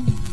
Mm-hmm.